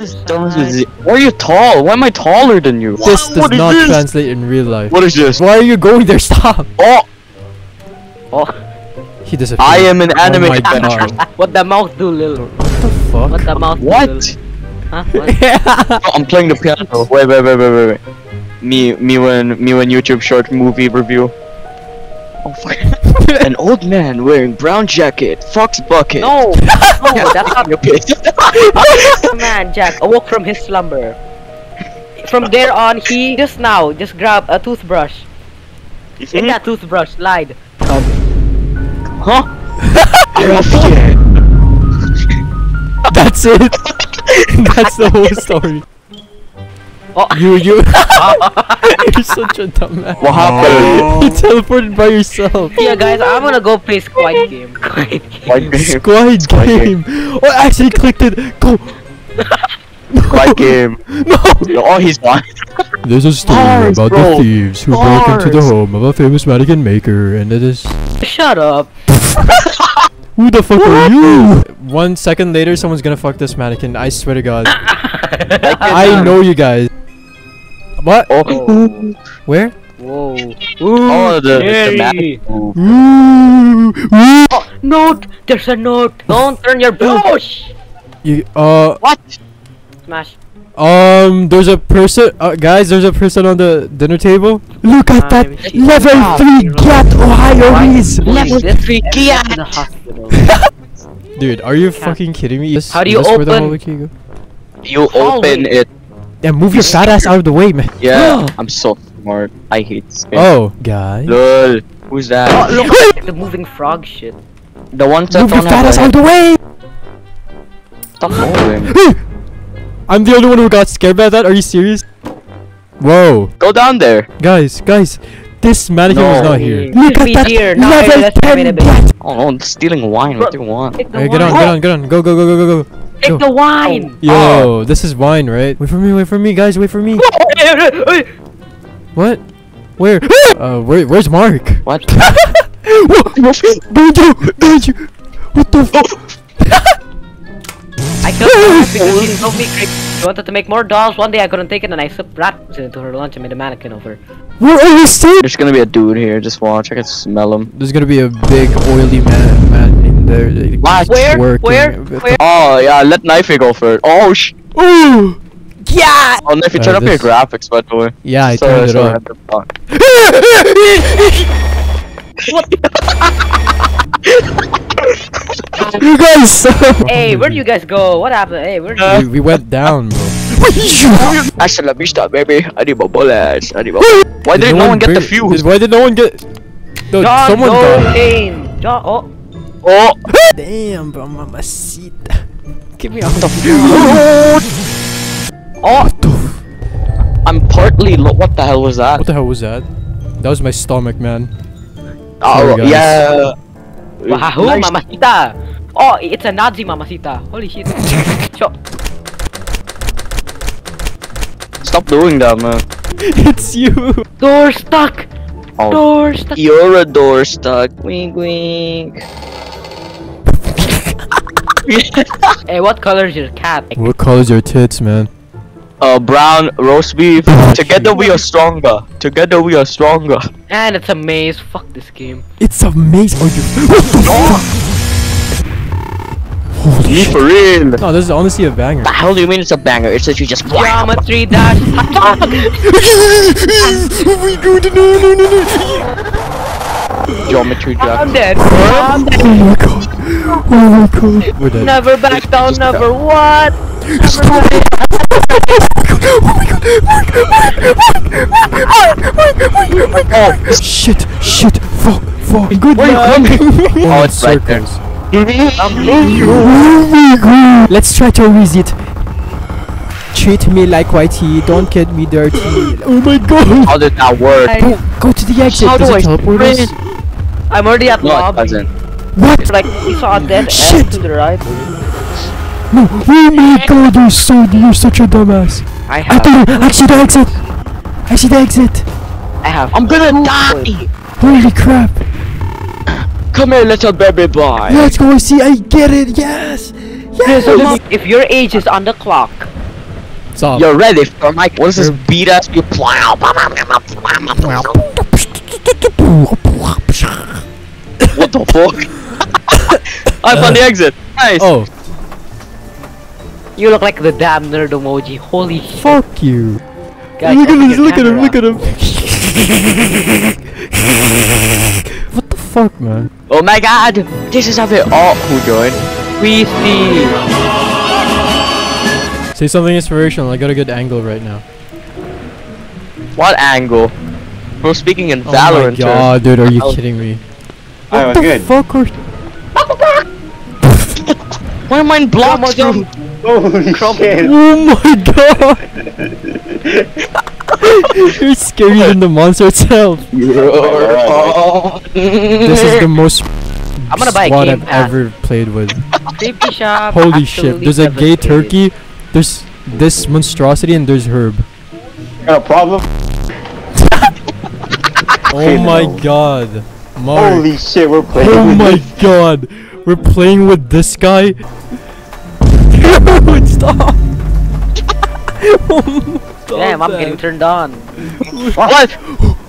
This dumbass is- Why are you tall? Why am I taller than you? This does What is not this? translate in real life. What is this? Why are you going there? Stop! Oh, Oh, He disappeared. I am an oh anime oh adventure. What the mouth do, Lil? What the fuck? What the mouse do, Lil? What? Huh? What? Oh, I'm playing the piano. Wait, wait, wait, wait, wait, wait. Me, me when, me when YouTube short movie review. Oh fuck. An old man wearing brown jacket, fox bucket. No! No, that's not Okay. the man, Jack. Awoke from his slumber. From there on, he just now just grabbed a toothbrush. Mm-hmm. In that toothbrush, lied. Um, huh? That's it. That's the whole story. Oh. You, you. You're such a dumbass. What happened? You teleported by yourself. Yeah, guys, I'm gonna go play Squid Game. Squid Game. White game. Squid Squid game. Oh, I actually clicked it. Go. White game. No. Oh, he's gone. There's a story Bars, about bro. the thieves who broke into the home of a famous mannequin maker, and it is. Shut up. Who the fuck are you? One second later, someone's gonna fuck this mannequin. I swear to God. I know you guys. What? Oh. Where? Whoa. Oh, the, the Scary. magic move. Ooh, ooh. Oh, note! There's a note! Don't turn your bush! You, uh, What? Smash. um, there's a person, uh, guys, there's a person on the dinner table. Look at that I'm cheating. level Ah, 3 you're Gat Ohio is. Level three guy Kia. in the hospital? Dude, are you fucking kidding me? Is- How do you this where the open- hallway key go? You open it. Yeah, move your fat ass out of the way, man. Yeah, I'm so smart. I hate this game. Oh, guy. Lol. Who's that? Oh, look at the moving frog shit. The ones that Move your fat ass out of the way! Stop moving. I'm the only one who got scared by that. Are you serious? Whoa, Go down there. guys, guys, this mannequin was No. not here. Look Should at that here, not level here, let's 10 wait a bit. gat. Oh no, stealing wine. What do you want? Hey, get on, get on, get on. Go, go, go, go, go, go, go. Take the wine! Yo, this is wine, right? Wait for me, wait for me, guys, wait for me. What? Where? uh, where, where's Marc? What? Whoa, behind you, behind you. What the fuck? I killed her because she told me she wanted to make more dolls. One day I couldn't take it and I slipped rats into her lunch and made a mannequin of her. Where are you still? There's gonna be a dude here. Just watch. I can smell him. There's gonna be a big oily man, man in there. like, What? Where? Working. Where? Where? Oh yeah, let Knify go first. Oh sh. Ooh! Yeah! Oh Knify, Uh, turn up your graphics by the way. Yeah, I So- turned it so up. at the front. you guys! Hey, where do you guys go? What happened? Hey, where do you we, we went down, bro. Hasta la vista, baby. I need my bullets. I need my. Why didn't no one get the bring- fuse? Why did no one get? No, John someone got. Kane. John. Oh. Oh. Damn, bro, mamacita. Give me off the floor. Oh. I'm partly. Lo- what the hell was that? What the hell was that? That was my stomach, man. Oh Sorry, yeah. Wahoo, Nice. mamacita. Oh, it's a Nazi mamacita. Holy shit. Sure. Stop doing that, man. it's you. Door stuck. Oh. Door stuck. You're a door stuck. Wink, wink. Hey, what color is your cat? What color is your tits, man? uh, brown roast beef. Oh, Together we are stronger. Together we are stronger. And it's a maze. Fuck this game. It's a amazing. Oh, you. What? Holy Me shit. for real. No, this is honestly a banger. The hell do you mean it's a banger? It's that you just. Geometry dash. oh my god, no, no, no, no. Geometry I'm dead. I'm dead. Oh my god. Oh my god. We're dead. Never back down. Never what? Never back. Oh, Shit, shit, fuck, fuck. Good Where are you coming? Oh, it's right there. Let's try to visit. Treat me like whitey, don't get me dirty. Oh my god. How did that work? I- Go, go to the exit. How Does do it I teleport us? I'm already at No, it lobby. doesn't. What? It's like we saw a dead Shit. end to the right. No. Oh my god, you're so, you're such a dumbass. I I have. did it. I see the exit. I see the exit. I have. I'm gonna die. Holy crap. Come here, little baby boy. Let's go. I see. I get it. Yes. Yes. If your age is on the clock, Stop. You're ready for my. What is this Hurb. beat ass? You plow. What the fuck? I found the uh, exit. Nice. Oh, You look like the damn nerd emoji. Holy shit. fuck you. Guys, look at open this, your look at him, look at him. what the fuck, man? Oh my god. This is a bit awkward who joined. We see. Say something inspirational. I got a good angle right now. What angle? We're speaking in Oh my Valorant. terms. god, dude, are you Oh. kidding me? I What was the good. fuck are Why am I in blocks? Chromosome. Holy. Oh my god! You're scarier than the monster itself. This is the most I'm gonna buy a SWAT game I've pass. ever played with. Creepy shop. Holy shit, there's a gay turkey, there's this monstrosity, and there's Hurb. Got a problem? Oh my no. god. Marc. Holy shit, we're playing. Oh with my this. god. We're playing with this guy. Dude, stop. Oh my Damn, I'm god, getting turned on. What?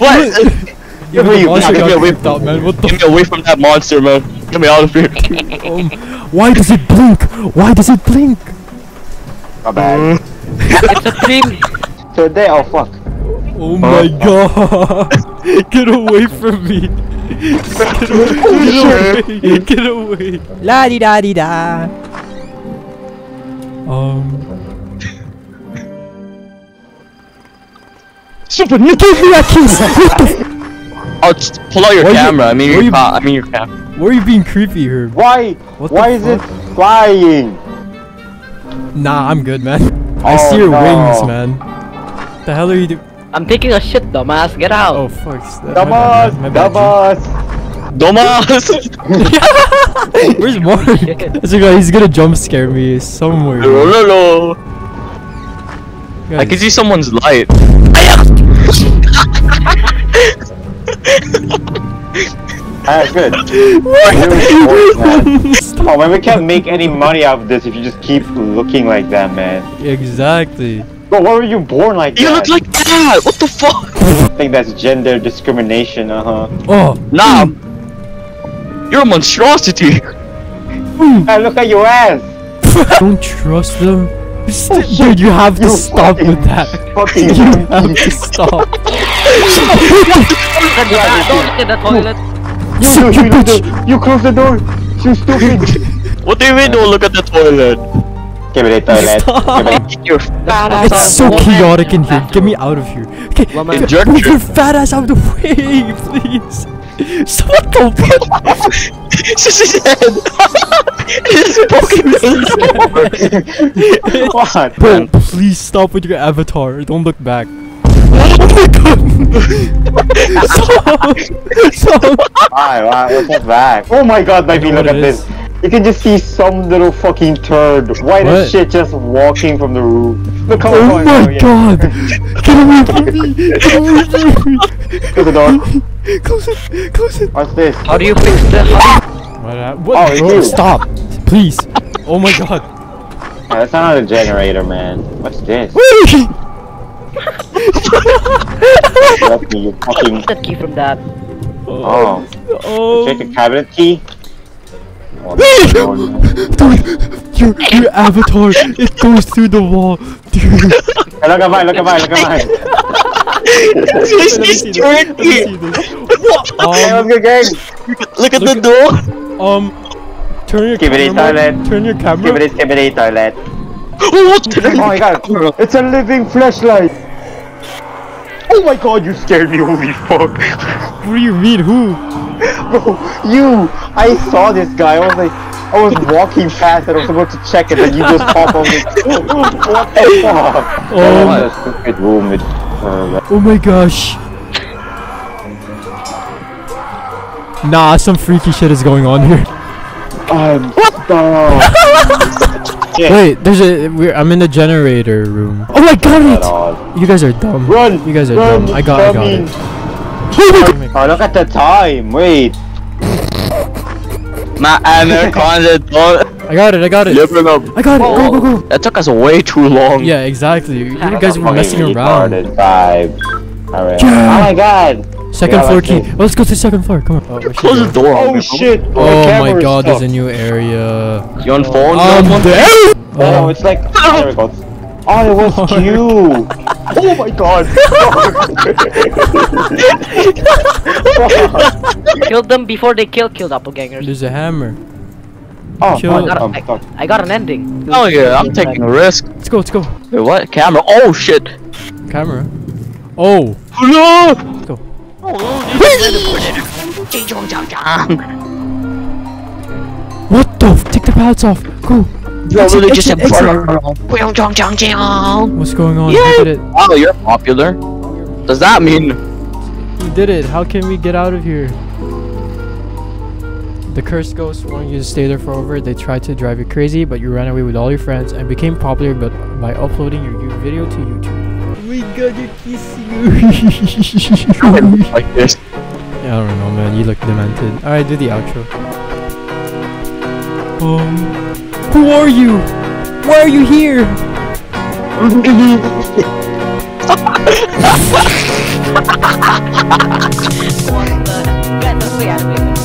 What? Even Where the get me away creeped out, man. What the Get me away from that monster, man. Get me out of here. Um, why does it blink? Why does it blink? My bad. it's a dream. So they, oh fuck. Oh my god! Get away from me! Get away! Get away! Get away! La di da di da. Um. Super You gave me a kiss. What the? Oh, just pull out your Why you- camera. I mean, your you, I mean, your camera. Why are you being creepy, Hurb? Why? What why is it flying? Nah, I'm good, man. I Oh, see your no. wings, man. The hell are you doing? I'm taking a shit, dumbass. Get out. Oh fuck! s- my Damas! bad, my bad, Damas! Domas. G. Where's Marc? That's guy. He's gonna jump scare me somewhere. Lolo. I can see someone's light. That's good. Stop. Oh man, we can't make any money out of this if you just keep looking like that, man. Exactly. Bro, why were you born like You that? You look like that. What the fuck? I think that's gender discrimination, uh-huh. Oh. Nah. You're a monstrosity. Hey, look at your ass! Don't trust them. shit. Dude, you have to You stop with that. You have to stop. Don't look at the toilet. You, you, you, you, you close the door! You stupid! What do you mean don't look at the toilet? Give me the toilet. Stop. Give me Your fat ass. It's so chaotic in in here. Get me out of here. Okay, get- Jerk move your fat ass out of the way, please. So what the fuck? It's just his head. it's broken. What? Bro, please stop with your avatar. Don't look back. Oh my god! Stop! Stop! Why? Why? What's that back? Oh my god, I Mikey, look at it this. You can just see some little fucking turd. White What? as shit just walking from the roof. Look how Oh my yeah. god! Get away from me! Get away from me! Close the door. Close it! Close it! What's this? How do you fix the? What? What? Oh, it's bro, stop! Please! Oh my god! Yeah, that's not a generator, man. What's this? Left me, you fucking. the key from that? Oh. Oh! Check the cabinet key. Oh, no. Dude, your your avatar it goes through the wall, dude. Hey, look at mine, look at mine, look at mine. He's, Let me he's see this, let me see turkey. this. Hey, Um, what's good, gang? Look at the door. um, turn your Give it a camera. toilet. Turn your camera. Give it, give it a toilet. Oh, what the Oh my god, it's a living flashlight. Oh my god, you scared me, holy fuck. What do you mean? Who? Bro, you! I saw this guy, I was like, I was walking past and I was about to check it and you just pop on me. what the fuck? Um, what a room with uh, Oh my gosh. Nah, some freaky shit is going on here. um, what the? Shit. Wait, there's a. We're, I'm in the generator room. Oh, I got At it! You guys are dumb. Run! You guys are run, dumb. I got, I got it. Oh. Oh, look at the time. Wait. My anaconda don't. I got it. I got it. Living up. I got it. Go go go. That took us way too long. Yeah, exactly. You guys were messing around. retarded vibe. Alright. Yeah. Oh my god. Second Yeah, floor key. Oh, let's go to the second floor. Come on. Oh, we Close the door. on Oh me, shit. Oh my camera god, is there's a new area. You on phone? You Um, on there. Oh, it's like. There it goes. Oh, it was you. oh my god. Killed them before they kill kill doppelgangers. there's a hammer. oh, Kill- fuck, I'm stuck. I got an ending. Oh yeah, I'm taking a risk. Let's go. Let's go. Wait, what? Camera? Oh shit! Camera. Oh. No! Let's go. What the? F- take the pallets off. Go. You're really just a. What's going on? Yeah. We did it. Oh, you're popular. Does that mean? We did it. How can we get out of here? The cursed ghosts wanted you to stay there forever. They tried to drive you crazy, but you ran away with all your friends and became popular by uploading your you- video to YouTube. We gotta kiss you. like this. Yeah, I don't know, man. You look demented. Alright, do the outro. Um, who are you? Why are you here? What the? Get the way out of here.